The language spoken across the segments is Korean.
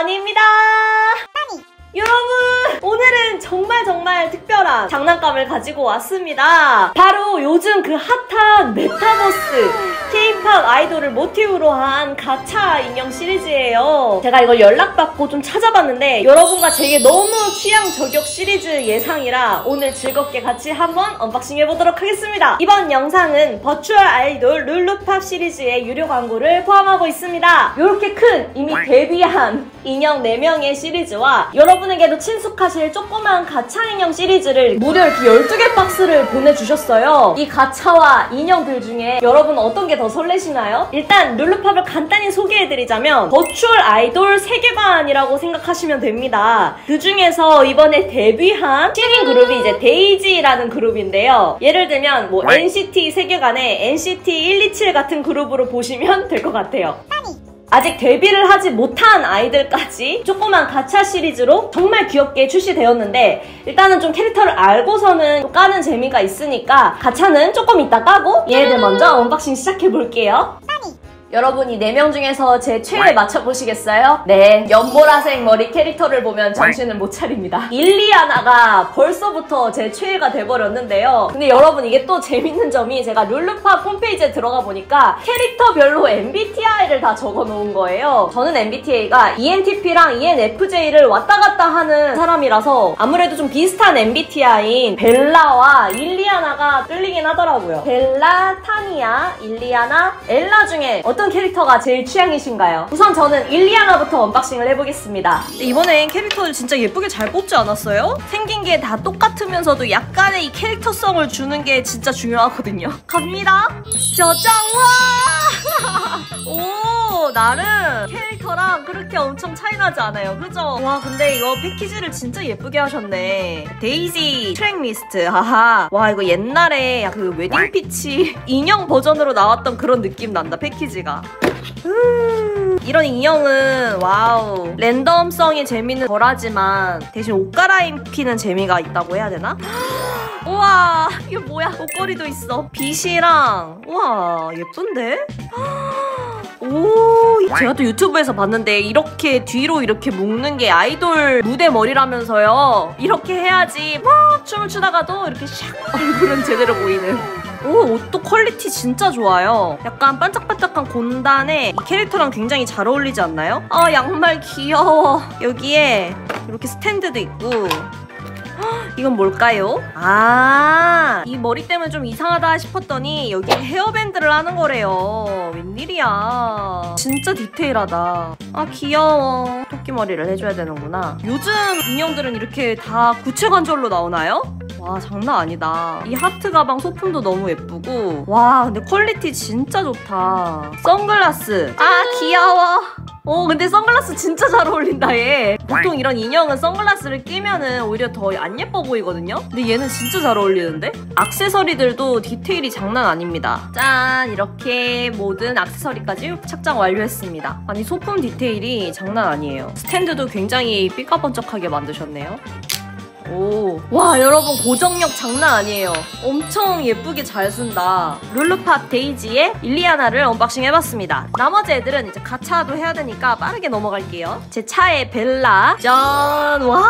써니입니다. 여러분 오늘은 정말 정말 특별한 장난감을 가지고 왔습니다. 바로 요즘 그 핫한 메타버스 K-팝 아이돌을 모티브로 한 가차 인형 시리즈예요. 제가 이걸 연락받고 좀 찾아봤는데 여러분과 제게 너무 취향 저격 시리즈 예상이라 오늘 즐겁게 같이 한번 unboxing 해보도록 하겠습니다. 이번 영상은 virtual 아이돌 룰루팝 시리즈의 유료 광고를 포함하고 있습니다. 이렇게 큰 이미 데뷔한 인형 4명의 시리즈와 여러분에게도 친숙하실 조그만 가차 인형 시리즈를 무려 이렇게 12개 박스를 보내주셨어요. 이 가차와 인형들 중에 여러분 어떤 게 더 설레시나요? 일단 룰루팝을 간단히 소개해드리자면 virtual 아이돌 세계관이라고 생각하시면 됩니다. 그 중에서 이번에 데뷔한 신인 그룹이 이제 데이지라는 그룹인데요. 예를 들면 뭐 NCT 세계관의 NCT 127 같은 그룹으로 보시면 될 것 같아요. 아직 데뷔를 하지 못한 아이들까지 조그만 가차 시리즈로 정말 귀엽게 출시되었는데 일단은 좀 캐릭터를 알고서는 또 까는 재미가 있으니까 가차는 조금 이따 까고 얘네들 먼저 unboxing 시작해볼게요. 여러분이 4명 중에서 제 최애 맞춰보시겠어요? 네, 연보라색 머리 캐릭터를 보면 정신을 못 차립니다. 일리아나가 벌써부터 제 최애가 돼버렸는데요. 근데 여러분 이게 또 재밌는 점이 제가 룰루팝 홈페이지에 들어가 보니까 캐릭터별로 MBTI를 다 적어놓은 거예요. 저는 MBTI가 ENTP랑 ENFJ를 왔다 갔다 하는 사람이라서 아무래도 좀 비슷한 MBTI인 벨라와 일리아나가 끌리긴 하더라고요. 벨라, 타니아, 일리아나, 엘라 중에 어떤 캐릭터가 제일 취향이신가요? 우선 저는 일리아나부터 unboxing을 해보겠습니다. 이번엔 캐릭터를 진짜 예쁘게 잘 뽑지 않았어요? 생긴 게 다 똑같으면서도 약간의 이 캐릭터성을 주는 게 진짜 중요하거든요. 갑니다. 짜잔! 와! 오, 나름 캐릭터랑 그렇게 엄청 차이나지 않아요. 그죠? 와, 근데 이거 패키지를 진짜 예쁘게 하셨네. 데이지 track list. 하하. 와, 이거 옛날에 그 웨딩 피치 인형 버전으로 나왔던 그런 느낌 난다, 패키지가. 음, 이런 인형은 와우 random성이 재미는 덜하지만 대신 옷 갈아입히는 재미가 있다고 해야 되나? 우와 이게 뭐야 옷걸이도 있어 빗이랑 우와 예쁜데? 오 제가 또 유튜브에서 봤는데 이렇게 뒤로 이렇게 묶는 게 아이돌 무대 머리라면서요. 이렇게 해야지 막 춤을 추다가도 이렇게 샥 얼굴은 제대로 보이는. 오 옷도 퀄리티 진짜 좋아요. 약간 반짝반짝한 공단에 이 캐릭터랑 굉장히 잘 어울리지 않나요? 아 양말 귀여워. 여기에 이렇게 스탠드도 있고. 헉, 이건 뭘까요? 아, 이 머리 때문에 좀 이상하다 싶었더니 여기 헤어밴드를 하는 거래요. 웬일이야. 진짜 디테일하다. 아, 귀여워. 토끼 머리를 해줘야 되는구나. 요즘 인형들은 이렇게 다 구체 관절로 나오나요? 와 장난 아니다 이 하트 가방 소품도 너무 예쁘고 와 근데 퀄리티 진짜 좋다 선글라스 아 귀여워 어 근데 선글라스 진짜 잘 어울린다 얘. 보통 이런 인형은 선글라스를 끼면은 오히려 더 안 예뻐 보이거든요? 근데 얘는 진짜 잘 어울리는데? 액세서리들도 디테일이 장난 아닙니다. 짠! 이렇게 모든 액세서리까지 착장 완료했습니다. 아니 소품 디테일이 장난 아니에요. 스탠드도 굉장히 삐까번쩍하게 만드셨네요 오. 와, 여러분, 고정력 장난 아니에요. 엄청 예쁘게 잘 쓴다. 룰루팝 데이지의 일리아나를 언박싱 해봤습니다. 나머지 애들은 이제 가차도 해야 되니까 빠르게 넘어갈게요. 제 차에 벨라. 짠! 와!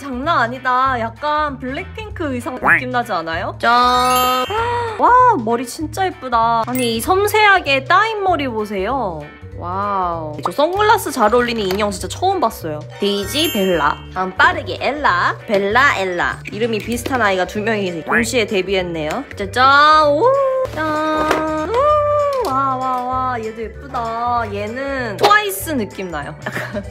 장난 아니다. 약간 블랙핑크 의상 느낌 나지 않아요? 짠! 와, 머리 진짜 예쁘다. 아니, 이 섬세하게 따인 머리 보세요. 와우. 저 선글라스 잘 어울리는 인형 진짜 처음 봤어요. 데이지, 벨라. 다음 빠르게 엘라. 벨라, 엘라. 이름이 비슷한 아이가 두 명이 동시에 데뷔했네요. 짜잔. 오. 짠. 오. 와, 와, 와. 얘도 예쁘다. 얘는 트와이스 느낌 나요. 약간.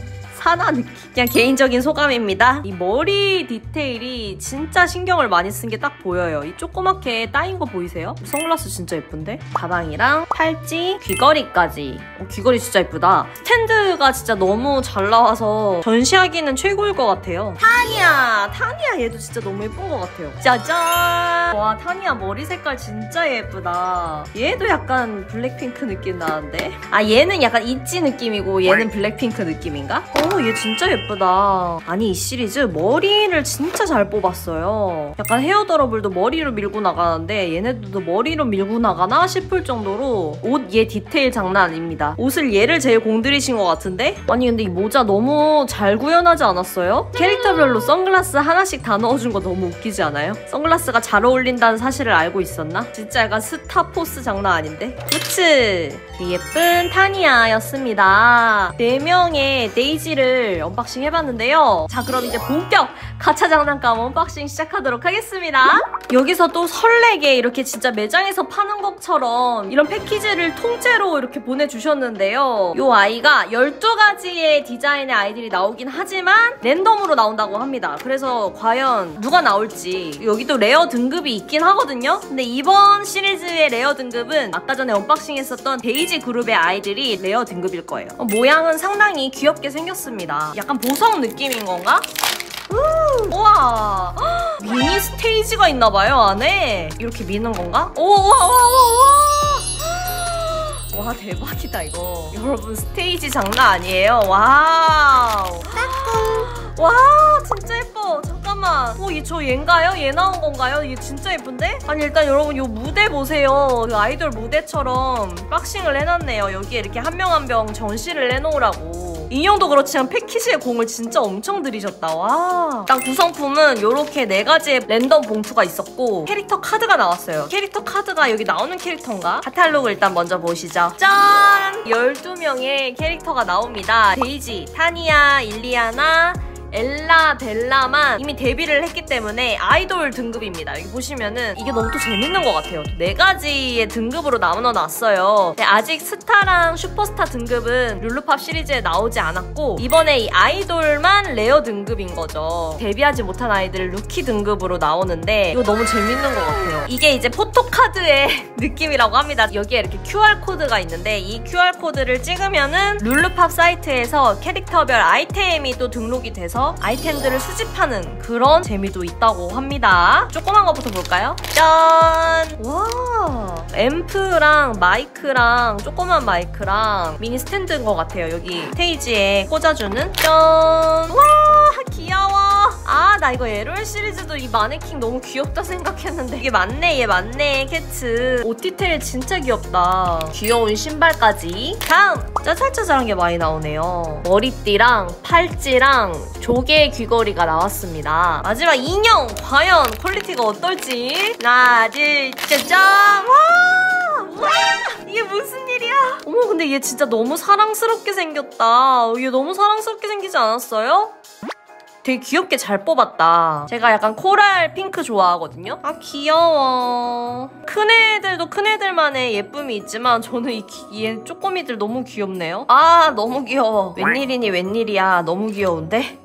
사나 느낌. 그냥 개인적인 소감입니다. 이 머리 디테일이 진짜 신경을 많이 쓴 게 딱 보여요. 이 조그맣게 따인 거 보이세요? 선글라스 진짜 예쁜데? 가방이랑 팔찌, 귀걸이까지. 어, 귀걸이 진짜 예쁘다. 스탠드가 진짜 너무 잘 나와서 전시하기는 최고일 것 같아요. 타니아! 타니아 얘도 진짜 너무 예쁜 것 같아요. 짜잔! 와, 타니아 머리 색깔 진짜 예쁘다. 얘도 약간 블랙핑크 느낌 나는데? 아, 얘는 약간 있지 느낌이고 얘는 블랙핑크 느낌인가? 오! 얘 진짜 예쁘다. 아니 이 시리즈 머리를 진짜 잘 뽑았어요. 약간 헤어도러블도 머리로 밀고 나가는데 얘네들도 머리로 밀고 나가나 싶을 정도로 옷 얘 디테일 장난 아닙니다. 옷을 얘를 제일 공들이신 것 같은데? 아니 근데 이 모자 너무 잘 구현하지 않았어요? 캐릭터별로 선글라스 하나씩 다 넣어준 거 너무 웃기지 않아요? 선글라스가 잘 어울린다는 사실을 알고 있었나? 진짜 약간 스타 포스 장난 아닌데? 부츠! 예쁜 타니아였습니다. 4명의 데이지를 언박싱 해봤는데요. 자 그럼 이제 본격 가차 장난감 언박싱 시작하도록 하겠습니다. 여기서 또 설레게 이렇게 진짜 매장에서 파는 것처럼 이런 패키지를 통째로 이렇게 보내주셨는데요. 이 아이가 12가지의 디자인의 아이들이 나오긴 하지만 랜덤으로 나온다고 합니다. 그래서 과연 누가 나올지 여기도 레어 등급이 있긴 하거든요. 근데 이번 시리즈의 레어 등급은 아까 전에 언박싱 했었던 데이지 그룹의 아이들이 레어 등급일 거예요. 어, 모양은 상당히 귀엽게 생겼습니다. 약간 보석 느낌인 건가? 우, 우와! 헉, 미니 스테이지가 있나봐요 안에. 이렇게 미는 건가? 오 우와 와 대박이다 이거. 여러분 스테이지 장난 아니에요. 와우. 와 진짜 예뻐. 잠깐만. 어 얘 저 얘인가요? 얘 나온 건가요? 얘 진짜 예쁜데? 아니 일단 여러분 요 무대 보세요. 그 아이돌 무대처럼 박싱을 해놨네요. 여기에 이렇게 한 명 한 명 전시를 해놓으라고 인형도 그렇지만 패키지에 공을 진짜 엄청 들이셨다. 와. 일단 구성품은 이렇게 네 가지의 랜덤 봉투가 있었고 캐릭터 카드가 나왔어요. 캐릭터 카드가 여기 나오는 캐릭터인가? 카탈로그 일단 먼저 보시죠. 짠! 12명의 캐릭터가 나옵니다. 데이지, 타니아, 일리아나 엘라 벨라만 이미 데뷔를 했기 때문에 아이돌 등급입니다. 여기 보시면은 이게 너무 또 재밌는 것 같아요. 네 가지의 등급으로 나눠 놨어요. 아직 스타랑 슈퍼스타 등급은 룰루팝 시리즈에 나오지 않았고 이번에 이 아이돌만 레어 등급인 거죠. 데뷔하지 못한 아이들 루키 등급으로 나오는데 이거 너무 재밌는 것 같아요. 이게 이제 포토카드의 느낌이라고 합니다. 여기에 이렇게 QR코드가 있는데 이 QR코드를 찍으면은 룰루팝 사이트에서 캐릭터별 아이템이 또 등록이 돼서 아이템들을 수집하는 그런 재미도 있다고 합니다. 조그만 것부터 볼까요? 짠! 와! 앰프랑 마이크랑 조그만 마이크랑 미니 스탠드인 것 같아요. 여기 스테이지에 꽂아주는 짠! 와! 귀여워! 아, 나 이거 L.O.L. 시리즈도 이 마네킹 너무 귀엽다 생각했는데 이게 맞네, 얘 맞네. 옷 디테일 진짜 귀엽다. 귀여운 신발까지. 다음! 짜잘짜잘한 게 많이 나오네요. 머리띠랑 팔찌랑 조개 귀걸이가 나왔습니다. 마지막 인형! 과연 퀄리티가 어떨지? 하나, 둘, 짜잔! 와! 와! 이게 무슨 일이야? 어머, 근데 얘 진짜 너무 사랑스럽게 생겼다. 얘 너무 사랑스럽게 생기지 않았어요? 되게 귀엽게 잘 뽑았다. 제가 약간 코랄 핑크 좋아하거든요. 아 귀여워. 큰 애들도 큰 애들만의 예쁨이 있지만 저는 이 얘 쪼꼬미들 너무 귀엽네요. 아 너무 귀여워. 웬일이니 웬일이야. 너무 귀여운데?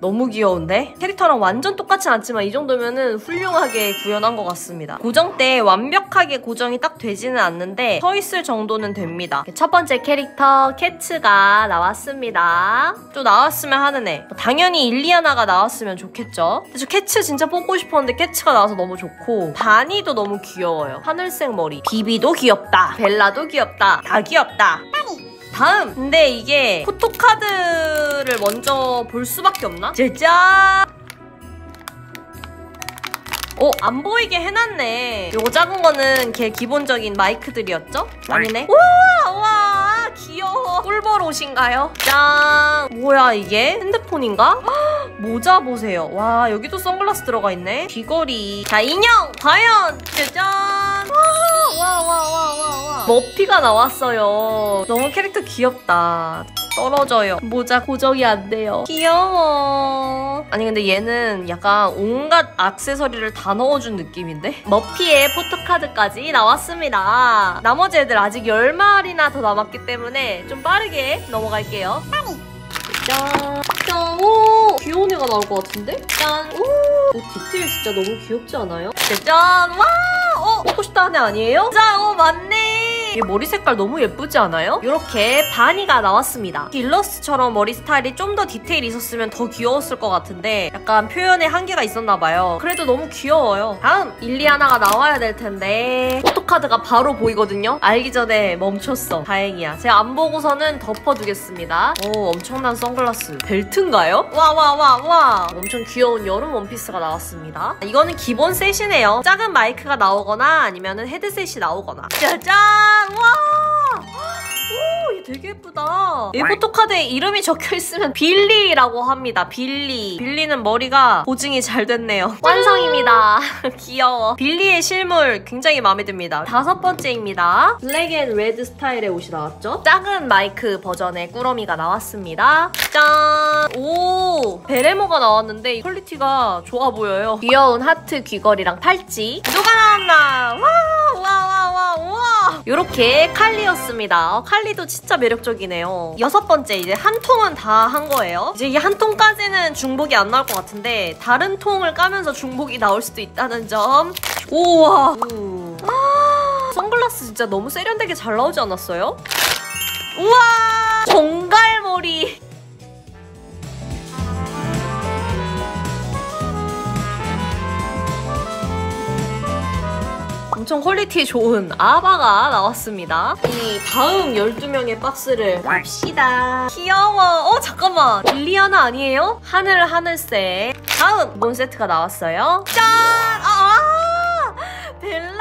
너무 귀여운데? 캐릭터랑 완전 똑같지 않지만 이 정도면은 훌륭하게 구현한 것 같습니다. 고정대 완벽하게 고정이 딱 되지는 않는데 서 있을 정도는 됩니다. 첫 번째 캐릭터 캐츠가 나왔습니다. 또 나왔으면 하는 애. 당연히 일리아나가 나왔으면 좋겠죠. 근데 저 캐츠 진짜 뽑고 싶었는데 캐츠가 나와서 너무 좋고 바니도 너무 귀여워요. 하늘색 머리. 비비도 귀엽다. 벨라도 귀엽다. 다 귀엽다. 다음! 근데 이게 포토카드를 먼저 볼 수밖에 없나? 짜잔! 어, 안 보이게 해놨네. 요거 작은 거는 걔 기본적인 마이크들이었죠? 아니네. 우와! 우와! 귀여워. 꿀벌 옷인가요? 짠! 뭐야, 이게? 핸드폰인가? 헉, 모자 보세요. 와, 여기도 선글라스 들어가 있네. 귀걸이. 자, 인형! 과연! 짜잔! 와, 와, 와, 와, 와, 와. 머피가 나왔어요. 너무 캐릭터 귀엽다. 떨어져요. 모자 고정이 안 돼요. 귀여워. 아니 근데 얘는 약간 온갖 악세서리를 다 넣어준 느낌인데? 머피의 포토카드까지 나왔습니다. 나머지 애들 아직 10마리나 더 남았기 때문에 좀 빠르게 넘어갈게요. 짠. 짠. 오! 귀여운 애가 나올 것 같은데? 짠. 오! 오 디테일 진짜 너무 귀엽지 않아요? 짠. 와! 어? 먹고 싶다 하는 애 아니에요? 짠. 어 맞네. 이 머리 색깔 너무 예쁘지 않아요? 이렇게 바니가 나왔습니다. 일러스트처럼 머리 스타일이 좀 더 디테일이 있었으면 더 귀여웠을 것 같은데 약간 표현에 한계가 있었나 봐요. 그래도 너무 귀여워요. 다음 일리아나가 나와야 될 텐데 포토카드가 바로 보이거든요. 알기 전에 멈췄어. 다행이야. 제가 안 보고서는 덮어두겠습니다. 오 엄청난 선글라스. 벨트인가요? 와 와 와 와. 엄청 귀여운 여름 원피스가 나왔습니다. 이거는 기본 set이네요. 작은 마이크가 나오거나 아니면 헤드셋이 나오거나. 짜잔! 와! 오, 얘 되게 예쁘다. 이 포토카드에 이름이 적혀 있으면 빌리라고 합니다. 빌리. 빌리는 머리가 고증이 잘 됐네요. 완성입니다. 귀여워. 빌리의 실물 굉장히 마음에 듭니다. 다섯 번째입니다. black and red 스타일의 옷이 나왔죠? 작은 마이크 버전의 꾸러미가 나왔습니다. 짠! 오! 베레모가 나왔는데 퀄리티가 좋아 보여요. 귀여운 하트 귀걸이랑 팔찌. 누가 나왔나? 와! 와! 와! 와! 우와! 이렇게 칼리였습니다. 어, 칼리도 진짜 매력적이네요. 여섯 번째 이제 한 통은 다 한 거예요. 이제 이 한 통까지는 중복이 안 나올 것 같은데 다른 통을 까면서 중복이 나올 수도 있다는 점. 우와! 우. 아, 선글라스 진짜 너무 세련되게 잘 나오지 않았어요? 우와! 정갈머리. 엄청 퀄리티 좋은 아바가 나왔습니다. 이 다음 12명의 박스를 봅시다. 귀여워. 어, 잠깐만. 일리아나 아니에요? 하늘 하늘색. 다음 기본 세트가 나왔어요. 짠! 아! 아! 벨라였어.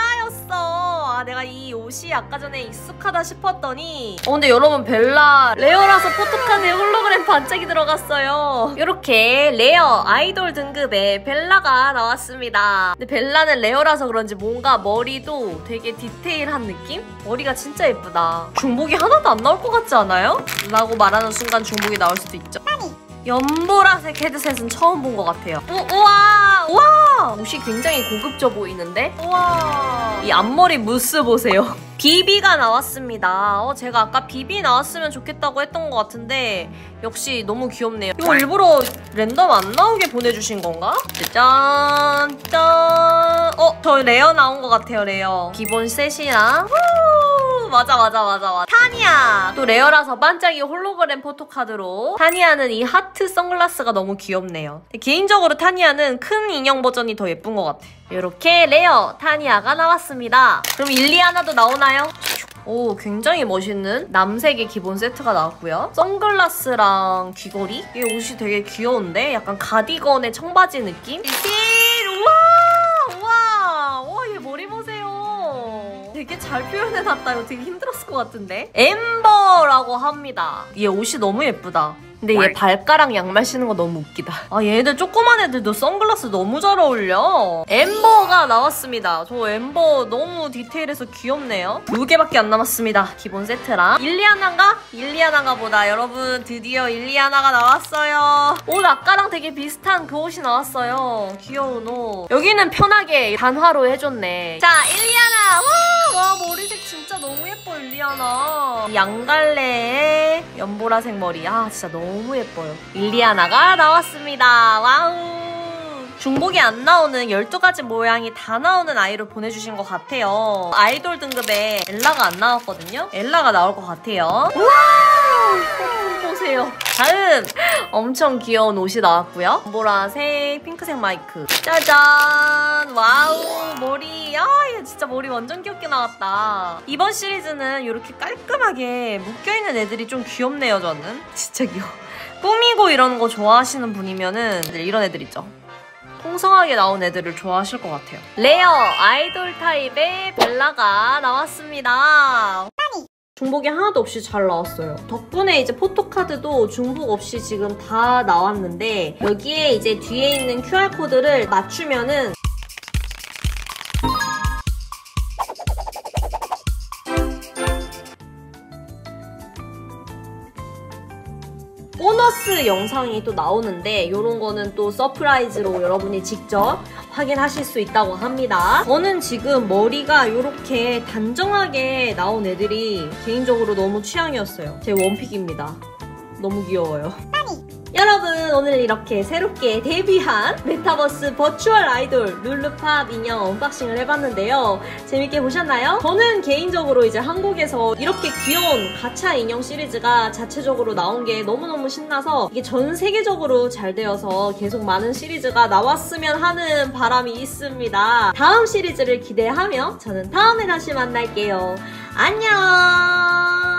아, 내가 이 옷이 아까 전에 익숙하다 싶었더니 어, 근데 여러분 벨라 rare라서 포토카드에 홀로그램 반짝이 들어갔어요. 이렇게 rare 아이돌 등급의 벨라가 나왔습니다. 근데 벨라는 rare라서 그런지 뭔가 머리도 되게 디테일한 느낌? 머리가 진짜 예쁘다. 중복이 하나도 안 나올 것 같지 않아요? 라고 말하는 순간 중복이 나올 수도 있죠. 연보라색 헤드셋은 처음 본 것 같아요. 우, 우와! 우와! 옷이 굉장히 고급져 보이는데? 우와! 이 앞머리 무스 보세요. 비비가 나왔습니다. 어, 제가 아까 비비 나왔으면 좋겠다고 했던 것 같은데 역시 너무 귀엽네요. 이거 일부러 랜덤 안 나오게 보내주신 건가? 짠! 짠! 어, 저 rare 나온 것 같아요, rare. 기본 set이랑 후! 맞아 맞아 맞아 맞아. 타니아 또 rare라서 반짝이 홀로그램 포토카드로. 타니아는 이 하트 선글라스가 너무 귀엽네요. 개인적으로 타니아는 큰 인형 버전이 더 예쁜 것 같아. 이렇게 rare 타니아가 나왔습니다. 그럼 일리아나도 나오나요? 오 굉장히 멋있는 남색의 기본 세트가 나왔고요. 선글라스랑 귀걸이? 이 옷이 되게 귀여운데? 약간 가디건에 청바지 느낌? 신 우와 우와 우와 얘 머리 보세요 되게 잘 표현해놨다 이거 되게 힘들었을 것 같은데 엠버라고 합니다 얘 옷이 너무 예쁘다 근데 얘 발가락 양말 신는 거 너무 웃기다. 아 얘들 조그만 애들도 선글라스 너무 잘 어울려. 엠버가 나왔습니다. 저 엠버 너무 디테일해서 귀엽네요. 두 개밖에 안 남았습니다. 기본 세트랑. 일리아나인가? 일리아나인가 보다. 여러분 드디어 일리아나가 나왔어요. 옷 아까랑 되게 비슷한 그 옷이 나왔어요. 귀여운 옷. 여기는 편하게 단화로 해줬네. 자 일리아나! 와, 와 머리색 진짜 너무 예뻐 일리아나. 양갈래의 연보라색 머리. 아 진짜 너무 예뻐요. 일리아나가 나왔습니다. 와우. 중복이 안 나오는 12가지 모양이 다 나오는 아이로 보내주신 것 같아요. 아이돌 등급에 엘라가 안 나왔거든요. 엘라가 나올 것 같아요. 와 우! 보세요. 다음! 엄청 귀여운 옷이 나왔고요. 보라색, 핑크색 마이크. 짜잔! 와우! 머리. 아, 얘 진짜 머리 완전 귀엽게 나왔다. 이번 시리즈는 이렇게 깔끔하게 묶여있는 애들이 좀 귀엽네요, 저는. 진짜 귀여워. 꾸미고 이런 거 좋아하시는 분이면은 이런 애들 있죠. 풍성하게 나온 애들을 좋아하실 것 같아요. 레어 아이돌 타입의 벨라가 나왔습니다. 중복이 하나도 없이 잘 나왔어요. 덕분에 이제 포토카드도 중복 없이 지금 다 나왔는데 여기에 이제 뒤에 있는 QR코드를 맞추면은 보너스 영상이 또 나오는데 이런 거는 또 서프라이즈로 여러분이 직접 확인하실 수 있다고 합니다. 저는 지금 머리가 이렇게 단정하게 나온 애들이 개인적으로 너무 취향이었어요. 제 원픽입니다. 너무 귀여워요. 여러분 오늘 이렇게 새롭게 데뷔한 메타버스 버추얼 아이돌 룰루팝 인형 언박싱을 해봤는데요. 재밌게 보셨나요? 저는 개인적으로 이제 한국에서 이렇게 귀여운 가차 인형 시리즈가 자체적으로 나온 게 너무너무 신나서 이게 전 세계적으로 잘 되어서 계속 많은 시리즈가 나왔으면 하는 바람이 있습니다. 다음 시리즈를 기대하며 저는 다음에 다시 만날게요. 안녕!